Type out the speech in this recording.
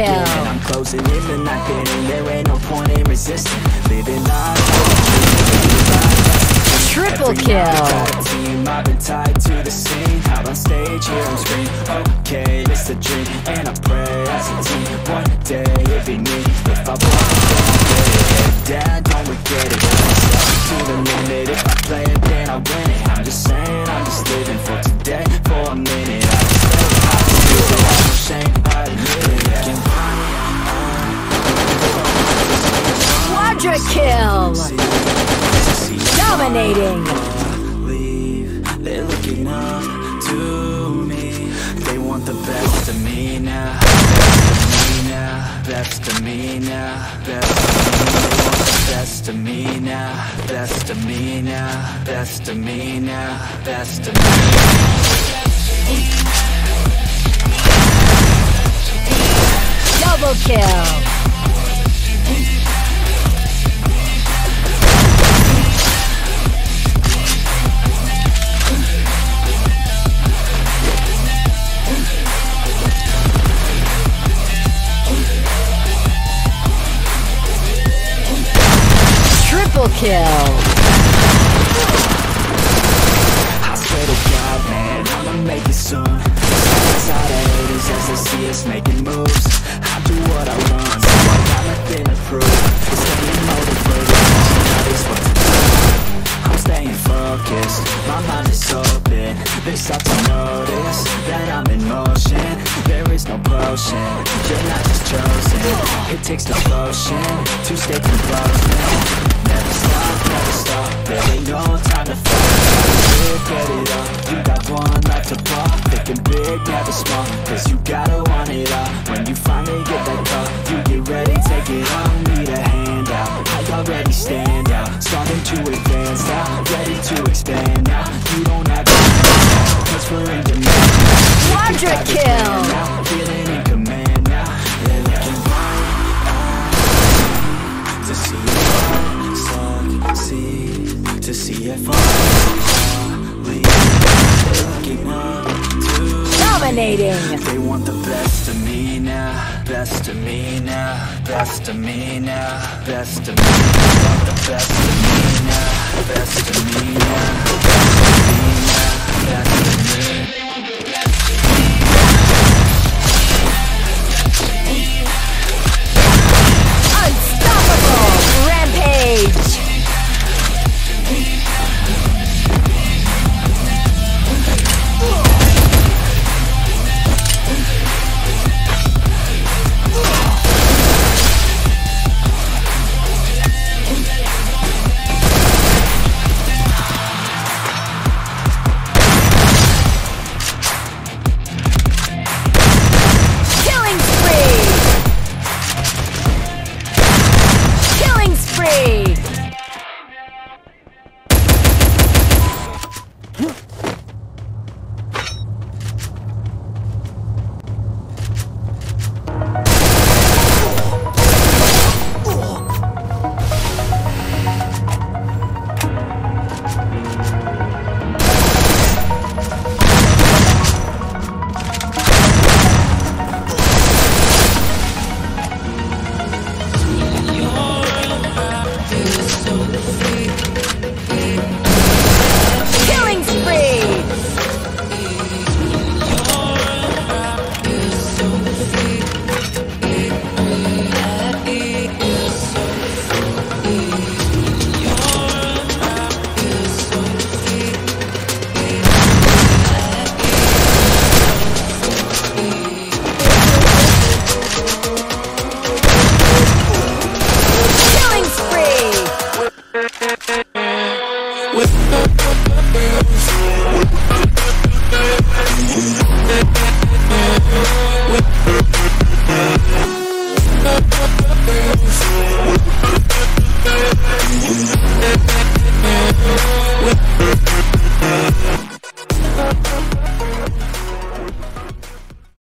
is just Double the kill. beginning. I'm closing in the night getting there ain't no point in resisting. Living life. Triple kill. Team, I've been tied to the scene Out on stage, here on screen Okay, it's a dream And I pray as a team One day it'd be me Dominating. leave They're looking up to me They want the best of me now Best of me now Best of me now Best of me now Best of me now Best of me now Best of me Double kill. Kill. I swear to God, man, I'ma make it soon all the haters as they see us making moves I do what I want, so I got nothing to prove Staying motivated, teaching others what to do I'm staying focused, my mind is open They start to notice that I'm in motion There is no potion, you're not just chosen. It takes no potion to stay man Never stop, never stop, there ain't no time to fall. Get it up, you got one life to pop Thinking big, never small, cause you gotta want it all. When you finally get that call, you get ready, take it on. Need a hand out, I already stand out. Starting to advance now, ready to expand now. You don't have to. Cause we're in demand Quadra kill. To see if I lead. They're looking up to Dominating. They want the best of me now, best of me now, best of me now, best of me. They want the best of me now, best of me now, best of me now. with